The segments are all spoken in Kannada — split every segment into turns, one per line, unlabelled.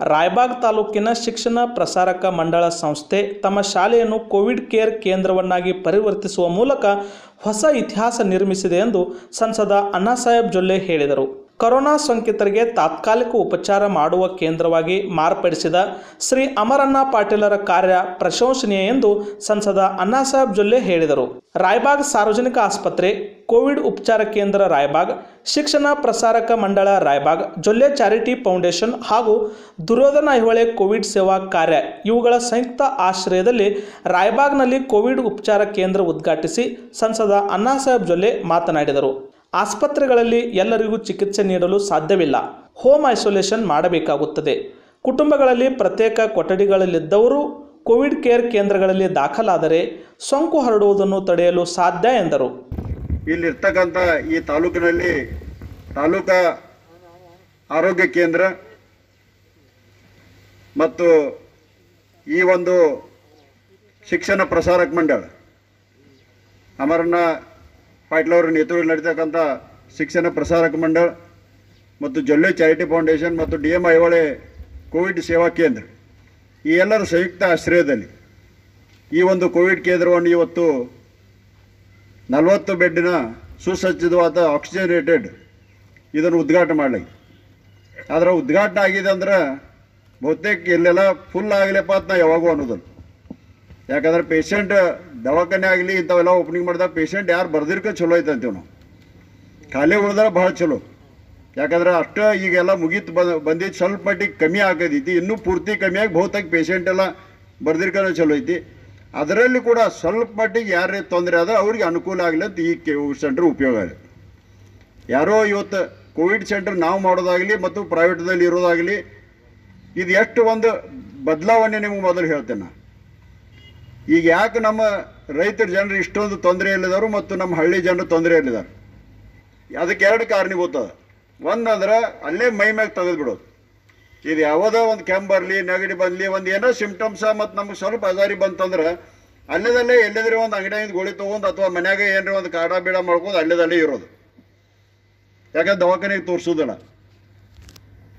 ರಾಯಬಾಗ್ ತಾಲೂಕಿನ ಶಿಕ್ಷಣ ಪ್ರಸಾರಕ ಮಂಡಳ ಸಂಸ್ಥೆ ತಮ್ಮ ಶಾಲೆಯನ್ನು ಕೋವಿಡ್ ಕೇರ್ ಕೇಂದ್ರವನ್ನಾಗಿ ಪರಿವರ್ತಿಸುವ ಮೂಲಕ ಹೊಸ ಇತಿಹಾಸ ನಿರ್ಮಿಸಿದೆ ಎಂದು ಸಂಸದ ಅಣ್ಣಾಸಾಹೇಬ್ ಜೊಲ್ಲೆ ಹೇಳಿದರು. ಕೊರೋನಾ ಸೋಂಕಿತರಿಗೆ ತಾತ್ಕಾಲಿಕ ಉಪಚಾರ ಮಾಡುವ ಕೇಂದ್ರವಾಗಿ ಮಾರ್ಪಡಿಸಿದ ಶ್ರೀ ಅಮರಣ್ಣ ಪಾಟೀಲರ ಕಾರ್ಯ ಪ್ರಶಂಸನೀಯ ಎಂದು ಸಂಸದ ಅಣ್ಣಾಸಾಹೇಬ್ ಜೊಲ್ಲೆ ಹೇಳಿದರು. ರಾಯಬಾಗ್ ಸಾರ್ವಜನಿಕ ಆಸ್ಪತ್ರೆ, ಕೋವಿಡ್ ಉಪಚಾರ ಕೇಂದ್ರ ರಾಯಬಾಗ್, ಶಿಕ್ಷಣ ಪ್ರಸಾರಕ ಮಂಡಳ ರಾಯಬಾಗ್, ಜೊಲ್ಲೆ ಚಾರಿಟಿ ಫೌಂಡೇಶನ್ ಹಾಗೂ ದುರ್ಯೋಧನ ಐಹೊಳೆ ಕೋವಿಡ್ ಸೇವಾ ಕಾರ್ಯ ಇವುಗಳ ಸಂಯುಕ್ತ ಆಶ್ರಯದಲ್ಲಿ ರಾಯಬಾಗ್ನಲ್ಲಿ ಕೋವಿಡ್ ಉಪಚಾರ ಕೇಂದ್ರ ಉದ್ಘಾಟಿಸಿ ಸಂಸದ ಅಣ್ಣಾಸಾಹೇಬ್ ಜೊಲ್ಲೆ ಮಾತನಾಡಿದರು. ಆಸ್ಪತ್ರೆಗಳಲ್ಲಿ ಎಲ್ಲರಿಗೂ ಚಿಕಿತ್ಸೆ ನೀಡಲು ಸಾಧ್ಯವಿಲ್ಲ. ಹೋಮ್ ಐಸೋಲೇಷನ್ ಮಾಡಬೇಕಾಗುತ್ತದೆ. ಕುಟುಂಬಗಳಲ್ಲಿ ಪ್ರತ್ಯೇಕ ಕೊಠಡಿಗಳಲ್ಲಿದ್ದವರು ಕೋವಿಡ್ ಕೇರ್ ಕೇಂದ್ರಗಳಲ್ಲಿ ದಾಖಲಾದರೆ ಸೋಂಕು ಹರಡುವುದನ್ನು ತಡೆಯಲು ಸಾಧ್ಯ ಎಂದರು.
ಇಲ್ಲಿರ್ತಕ್ಕಂಥ ಈ ತಾಲೂಕಿನಲ್ಲಿ ತಾಲೂಕಾ ಆರೋಗ್ಯ ಕೇಂದ್ರ ಮತ್ತು ಈ ಒಂದು ಶಿಕ್ಷಣ ಪ್ರಸಾರಕ ಮಂಡಳ ಅಮರಣ್ಣ ಪಾಟೀಲ್ ಅವರ ನೇತೃತ್ವದಲ್ಲಿ ನಡೀತಕ್ಕಂಥ ಶಿಕ್ಷಣ ಪ್ರಸಾರಕ ಮಂಡಳ ಮತ್ತು ಜೊಲ್ಲೆ ಚಾರಿಟಿ ಫೌಂಡೇಶನ್ ಮತ್ತು ಡಿ ಎಂ ಐಹೊಳೆ ಕೋವಿಡ್ ಸೇವಾ ಕೇಂದ್ರ. ಈ ಎಲ್ಲರ ಸಂಯುಕ್ತ ಆಶ್ರಯದಲ್ಲಿ ಈ ಒಂದು ಕೋವಿಡ್ ಕೇಂದ್ರವನ್ನು ಇವತ್ತು ನಲವತ್ತು ಬೆಡ್ಡಿನ ಸುಸಜ್ಜಿತವಾದ ಆಕ್ಸಿಜನೇಟೆಡ್ ಇದನ್ನು ಉದ್ಘಾಟನೆ ಮಾಡಲಿ ಅದರ ಉದ್ಘಾಟನೆ ಆಗಿದೆ ಅಂದ್ರೆ ಬಹುತೇಕ ಎಲ್ಲೆಲ್ಲ ಫುಲ್ ಆಗಲಿಪ್ಪ ಅಂತ ನಾ ಯಾವಾಗೂ ಅನ್ನೋದಲ್ಲ. ಯಾಕಂದ್ರೆ ಪೇಷಂಟ್ ದವಾಖಾನೆ ಆಗಲಿ ಇಂಥವೆಲ್ಲ ಓಪನಿಂಗ್ ಮಾಡಿದಾಗ ಪೇಷಂಟ್ ಯಾರು ಬರ್ದಿರ್ಕ ಚಲೋ ಐತೆ ಅಂತೀವಿ ನಾವು. ಖಾಲಿ ಉಳಿದ್ರೆ ಭಾಳ ಚಲೋ. ಯಾಕಂದ್ರೆ ಅಷ್ಟು ಈಗೆಲ್ಲ ಮುಗೀತು ಬಂದ ಬಂದಿದ್ದು ಸ್ವಲ್ಪ ಮಟ್ಟಿಗೆ ಕಮ್ಮಿ ಆಗದೈತಿ ಇನ್ನೂ ಪೂರ್ತಿ ಕಮ್ಮಿಯಾಗಿ ಬಹುತೇಕ ಪೇಷಂಟ್ ಎಲ್ಲ ಬರ್ದಿರ್ಕನ ಚಲೋ ಐತಿ. ಅದರಲ್ಲಿ ಕೂಡ ಸ್ವಲ್ಪ ಮಟ್ಟಿಗೆ ಯಾರೇ ತೊಂದರೆ ಆದ ಅವ್ರಿಗೆ ಅನುಕೂಲ ಆಗಲಿ ಅಂತ ಈ ಸೆಂಟ್ರ್ ಉಪಯೋಗ ಆಗಿದೆ ಯಾರೋ ಇವತ್ತು ಕೋವಿಡ್ ಸೆಂಟರ್ ನಾವು ಮಾಡೋದಾಗಲಿ ಮತ್ತು ಪ್ರೈವೇಟ್ದಲ್ಲಿ ಇರೋದಾಗಲಿ, ಇದು ಎಷ್ಟು ಒಂದು ಬದಲಾವಣೆ ನಿಮಗೆ ಮೊದಲು ಹೇಳ್ತೇನೆ ನಾನು. ಈಗ ಯಾಕೆ ನಮ್ಮ ರೈತರ ಜನರು ಇಷ್ಟೊಂದು ತೊಂದರೆಯಲ್ಲಿದ್ದಾರೆ ಮತ್ತು ನಮ್ಮ ಹಳ್ಳಿ ಜನರು ತೊಂದರೆಯಲ್ಲಿದ್ದಾರೆ ಅದಕ್ಕೆ ಎರಡು ಕಾರಣೀಭೂತ ಒಂದು ಒಂದಂದ್ರೆ ಅಲ್ಲೇ ಮೈ ಮ್ಯಾಗ ತೆಗೆದು ಬಿಡೋದು. ಇದು ಯಾವುದೋ ಒಂದು ಕೆಮ್ಮು ಬರಲಿ, ನೆಗಡಿ ಬರಲಿ, ಒಂದು ಏನೋ ಸಿಂಪ್ಟಮ್ಸ ಮತ್ತು ನಮ್ಗೆ ಸ್ವಲ್ಪ ಅದಾರಿ ಬಂತಂದ್ರೆ ಅಲ್ಲೇದಲ್ಲೇ ಎಲ್ಲಿದ್ರೆ ಒಂದು ಅಂಗಡಿಯಿಂದ ಗೋಳಿ ತೊಗೊಂಡು ಅಥವಾ ಮನ್ಯಾಗ ಏನರ ಒಂದು ಕಾಡ ಬೀಡ ಮಾಡ್ಕೊಂಡು ಅಲ್ಲೇದಲ್ಲೇ ಇರೋದು. ಯಾಕಂದ್ರೆ ದವಾಖಾನೆಗೆ ತೋರಿಸೋದಿಲ್ಲ.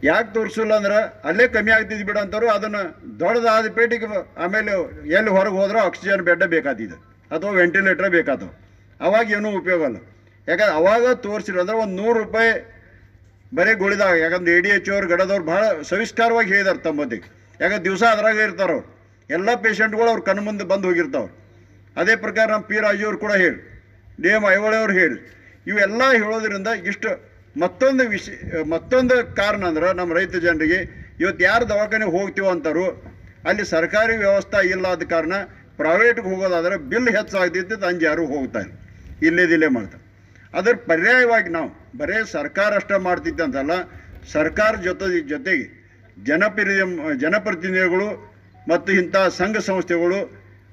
ಯಾಕೆ ತೋರಿಸಿಲ್ಲ ಅಂದ್ರೆ ಅಲ್ಲೇ ಕಮ್ಮಿ ಆಗ್ತಿದ್ದು ಬಿಡು ಅಂತವ್ರು ಅದನ್ನು ದೊಡ್ಡದಾದ ಪೇಟಿಗೆ ಆಮೇಲೆ ಎಲ್ಲಿ ಹೊರಗೆ ಹೋದ್ರೆ ಆಕ್ಸಿಜನ್ ಬೆಡ್ ಬೇಕಾತಿದೆ ಅಥವಾ ವೆಂಟಿಲೇಟರ್ ಬೇಕಾದವು. ಅವಾಗ ಏನೂ ಉಪಯೋಗ ಅಲ್ಲ ಯಾಕಂದ್ರೆ ಅವಾಗ ತೋರಿಸಿಲ್ಲ ಅಂದ್ರೆ ಒಂದು ನೂರು ರೂಪಾಯಿ ಬರೀ ಗುಳಿದಾಗ, ಯಾಕಂದ್ರೆ ಎ ಡಿ ಎಚ್ ಅವ್ರು, ಗಡದವ್ರು ಭಾಳ ಸವಿಸ್ಕಾರವಾಗಿ ಹೇಳಿದಾರೆ ತಮ್ಮದಿಗೆ ಯಾಕಂದ್ರೆ ದಿವಸ ಅದ್ರಾಗ ಇರ್ತಾರೆ ಅವ್ರು. ಎಲ್ಲ ಪೇಷಂಟ್ಗಳು ಅವ್ರ ಕಣ್ಣು ಮುಂದೆ ಬಂದು ಹೋಗಿರ್ತಾವ್ರು. ಅದೇ ಪ್ರಕಾರ ನಮ್ಮ ಪಿ ರಾಜು ಅವ್ರು ಕೂಡ ಹೇಳಿ. ಡಿ ಎಂ ಐವಳೆ ಅವ್ರು ಹೇಳಿ. ಇವೆಲ್ಲ ಹೇಳೋದ್ರಿಂದ ಇಷ್ಟು ಮತ್ತೊಂದು ವಿಷ ಮತ್ತೊಂದು ಕಾರಣ ಅಂದ್ರೆ ನಮ್ಮ ರೈತ ಜನರಿಗೆ ಇವತ್ತು ಯಾರು ದವಾಖಾನೆಗೆ ಹೋಗ್ತೀವೋ ಅಂತಾರು, ಅಲ್ಲಿ ಸರ್ಕಾರಿ ವ್ಯವಸ್ಥೆ ಇಲ್ಲ ಆದ ಕಾರಣ ಪ್ರೈವೇಟ್ಗೆ ಹೋಗೋದಾದ್ರೆ ಬಿಲ್ ಹೆಚ್ಚಾಗ್ತಿದ್ದು ಅಂಜ್ ಯಾರು ಹೋಗ್ತಾ ಇಲ್ಲ. ಇಲ್ಲೇದಿಲ್ಲೇ ಮಾಡ್ತಾರೆ. ಅದರ ಪರ್ಯಾಯವಾಗಿ ನಾವು, ಬರೇ ಸರ್ಕಾರ ಅಷ್ಟೇ ಮಾಡ್ತಿದ್ದೆ ಅಂತಲ್ಲ, ಸರ್ಕಾರ ಜೊತೆ, ಜೊತೆಗೆ ಜನಪ್ರಿಯ, ಜನಪ್ರತಿನಿಧಿಗಳು ಮತ್ತು ಇಂಥ ಸಂಘ ಸಂಸ್ಥೆಗಳು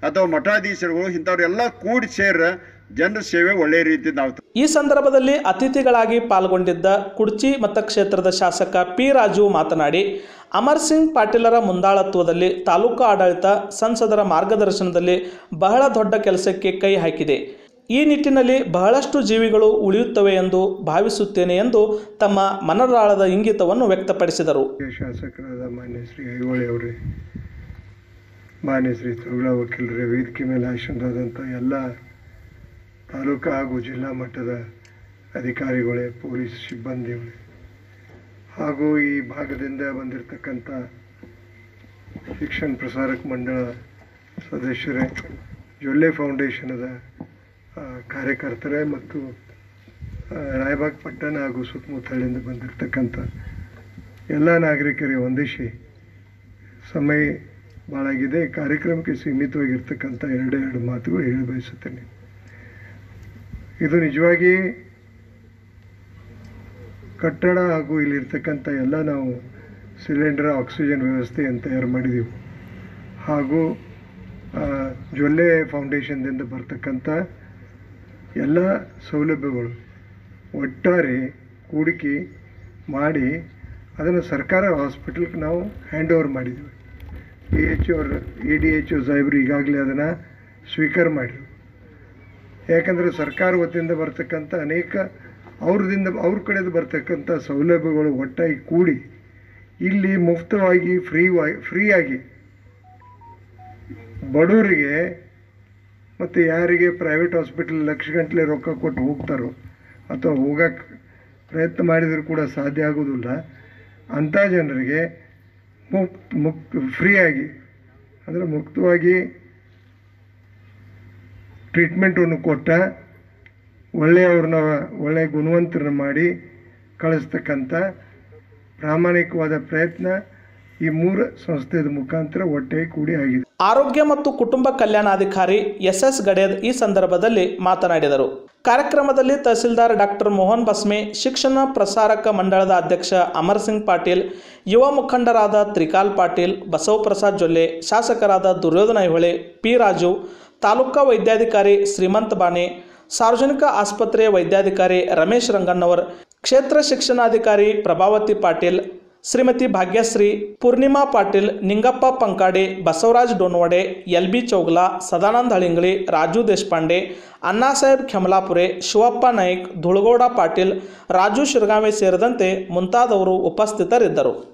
ಅಥವಾ ಮಠಾಧೀಶರುಗಳು ಇಂಥವ್ರೆಲ್ಲ ಕೂಡಿ ಸೇರ ಜನರ ಸೇವೆ ಒಳ್ಳೆಯ ರೀತಿ ನಾವು
ಈ ಸಂದರ್ಭದಲ್ಲಿ ಅತಿಥಿಗಳಾಗಿ ಪಾಲ್ಗೊಂಡಿದ್ದ ಕುಡ್ಚಿ ಮತಕ್ಷೇತ್ರದ ಶಾಸಕ ಪಿ ರಾಜು ಮಾತನಾಡಿ ಅಮರ್ ಸಿಂಗ್ ಪಾಟೀಲರ ಮುಂದಾಳತ್ವದಲ್ಲಿ ತಾಲೂಕು ಆಡಳಿತ ಸಂಸದರ ಮಾರ್ಗದರ್ಶನದಲ್ಲಿ ಬಹಳ ದೊಡ್ಡ ಕೆಲಸಕ್ಕೆ ಕೈ ಹಾಕಿದೆ. ಈ ನಿಟ್ಟಿನಲ್ಲಿ ಬಹಳಷ್ಟು ಜೀವಿಗಳು ಉಳಿಯುತ್ತವೆ ಎಂದು ಭಾವಿಸುತ್ತೇನೆ ಎಂದು ತಮ್ಮ ಮನರಾಳದ ಇಂಗಿತವನ್ನು ವ್ಯಕ್ತಪಡಿಸಿದರು.
ಶಾಸಕರಾದ ಮಾನ್ಯ ಶ್ರೀ ಐಹೊಳೆ ಅವರೇ ಮಾನ್ಯ ಶ್ರೀ ತುಗಳ ವಕೀಲರೇ ವೇದಿಕೆ ಮೇಲೆ ಆಶೀರ್ವಾದಂಥ ಎಲ್ಲ ತಾಲೂಕು ಹಾಗೂ ಜಿಲ್ಲಾ ಮಟ್ಟದ ಅಧಿಕಾರಿಗಳೇ, ಪೊಲೀಸ್ ಸಿಬ್ಬಂದಿಗಳೇ. ಹಾಗೂ ಈ ಭಾಗದಿಂದ ಬಂದಿರತಕ್ಕಂಥ ಶಿಕ್ಷಣ ಪ್ರಸಾರಕ ಮಂಡಳ ಸದಸ್ಯರೇ, ಜೊಲ್ಲೆ ಫೌಂಡೇಶನದ ಕಾರ್ಯಕರ್ತರೇ ಮತ್ತು ರಾಯಬಾಗ್ ಪಟ್ಟಣ ಹಾಗೂ ಸುತ್ತಮುತ್ತಲಿಂದ ಬಂದಿರತಕ್ಕಂಥ ಎಲ್ಲ ನಾಗರಿಕರಿಗೆ ಒಂದಿಸಿ ಸಮಯ ಭಾಳಾಗಿದೆ ಕಾರ್ಯಕ್ರಮಕ್ಕೆ ಸೀಮಿತವಾಗಿರ್ತಕ್ಕಂಥ ಎರಡೆರಡು ಎರಡು ಮಾತುಗಳು ಹೇಳಿ ಬಯಸುತ್ತೇನೆ ಇದು ನಿಜವಾಗಿ ಕಟ್ಟಡ ಹಾಗೂ ಇಲ್ಲಿರ್ತಕ್ಕಂಥ ಎಲ್ಲ ನಾವು ಸಿಲಿಂಡರ್, ಆಕ್ಸಿಜನ್ ವ್ಯವಸ್ಥೆಯನ್ನು ತಯಾರು ಮಾಡಿದೆವು. ಹಾಗೂ ಜೊಲ್ಲೆ ಫೌಂಡೇಶನ್ದಿಂದ ಬರ್ತಕ್ಕಂಥ ಎಲ್ಲ ಸೌಲಭ್ಯಗಳು ಒಟ್ಟಾರೆ ಹೂಡಿಕೆ ಮಾಡಿ ಅದನ್ನು ಸರ್ಕಾರ ಹಾಸ್ಪಿಟಲ್ಗೆ ನಾವು ಹ್ಯಾಂಡ್ ಓವರ್ ಮಾಡಿದ್ದೀವಿ A H or A D H ಸಾಹೇಬರು ಈಗಾಗಲೇ ಅದನ್ನು ಸ್ವೀಕಾರ ಮಾಡಿದ್ರು. ಯಾಕಂದರೆ ಸರ್ಕಾರ ವತಿಯಿಂದ ಬರ್ತಕ್ಕಂಥ ಅನೇಕ ಅವ್ರದಿಂದ ಅವ್ರ ಕಡೆದು ಬರ್ತಕ್ಕಂಥ ಸೌಲಭ್ಯಗಳು ಒಟ್ಟಾಗಿ ಕೂಡಿ ಇಲ್ಲಿ ಮುಕ್ತವಾಗಿ ಫ್ರೀ ಫ್ರೀಯಾಗಿ ಬಡವರಿಗೆ ಮತ್ತು ಯಾರಿಗೆ ಪ್ರೈವೇಟ್ ಹಾಸ್ಪಿಟಲ್ ಲಕ್ಷ ಗಂಟಲೆ ರೊಕ್ಕ ಕೊಟ್ಟು ಹೋಗ್ತಾರೋ ಅಥವಾ ಹೋಗಕ್ಕೆ ಪ್ರಯತ್ನ ಮಾಡಿದರೂ ಕೂಡ ಸಾಧ್ಯ ಆಗೋದಿಲ್ಲ ಅಂಥ ಜನರಿಗೆ ಮುಕ್ತ ಮುಕ್ ಫ್ರೀಯಾಗಿ ಅಂದರೆ ಮುಕ್ತವಾಗಿ ಟ್ರೀಟ್ಮೆಂಟನ್ನು ಕೊಟ್ಟ ಒಳ್ಳೆಯವ್ರನ್ನ ಒಳ್ಳೆಯ ಗುಣವಂತರನ್ನ ಮಾಡಿ ಕಳಿಸ್ತಕ್ಕಂಥ ಪ್ರಾಮಾಣಿಕವಾದ ಪ್ರಯತ್ನ ಈ ಮೂರು ಸಂಸ್ಥೆಯ ಮುಖಾಂತರ ಒಟ್ಟೆ ಕೂಡಿ ಆಗಿದೆ.
ಆರೋಗ್ಯ ಮತ್ತು ಕುಟುಂಬ ಕಲ್ಯಾಣಾಧಿಕಾರಿ ಎಸ್ ಎಸ್ ಗಡೇದ್ ಈ ಸಂದರ್ಭದಲ್ಲಿ ಮಾತನಾಡಿದರು. ಕಾರ್ಯಕ್ರಮದಲ್ಲಿ ತಹಸೀಲ್ದಾರ್ ಡಾಕ್ಟರ್ ಮೋಹನ್ ಬಸ್ಮೆ ಶಿಕ್ಷಣ ಪ್ರಸಾರಕ ಮಂಡಳದ ಅಧ್ಯಕ್ಷ ಅಮರ್ ಸಿಂಗ್ ಪಾಟೀಲ್, ಯುವ ಮುಖಂಡರಾದ ತ್ರಿಕಾಲ್ ಪಾಟೀಲ್, ಬಸವಪ್ರಸಾದ್ ಜೊಲ್ಲೆ, ಶಾಸಕರಾದ ದುರ್ಯೋಧನ ಐಹೊಳೆ ಪಿ ರಾಜು ತಾಲೂಕಾ ವೈದ್ಯಾಧಿಕಾರಿ ಶ್ರೀಮಂತ ಬಾಣೆ, ಸಾರ್ವಜನಿಕ ಆಸ್ಪತ್ರೆಯ ವೈದ್ಯಾಧಿಕಾರಿ ರಮೇಶ್ ರಂಗಣ್ಣವರ್, ಕ್ಷೇತ್ರ ಶಿಕ್ಷಣಾಧಿಕಾರಿ ಪ್ರಭಾವತಿ ಪಾಟೀಲ್, ಶ್ರೀಮತಿ ಭಾಗ್ಯಶ್ರೀ, ಪೂರ್ಣಿಮಾ ಪಾಟೀಲ್, ನಿಂಗಪ್ಪ ಪಂಕಾಡೆ, ಬಸವರಾಜ್ ಡೋನ್ವಡೆ, ಎಲ್ ಬಿ ಚೌಗ್ಲಾ, ಸದಾನಂದ ಹಳಿಂಗಳಿ, ರಾಜು ದೇಶಪಾಂಡೆ ಅಣ್ಣಾಸಾಹೇಬ್ ಖಮಲಾಪುರೆ ಶಿವಪ್ಪ ನಾಯ್ಕ್, ಧುಳಗೌಡ ಪಾಟೀಲ್, ರಾಜು ಶಿರ್ಗಾವೆ ಸೇರಿದಂತೆ ಮುಂತಾದವರು ಉಪಸ್ಥಿತರಿದ್ದರು.